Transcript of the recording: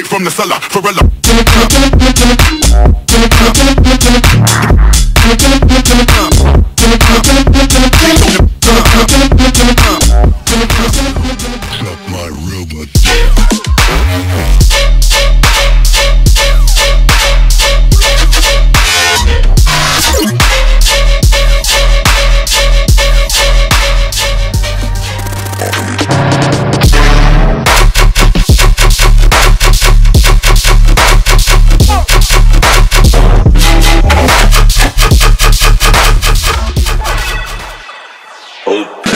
straight from the cellar. Forella. Hope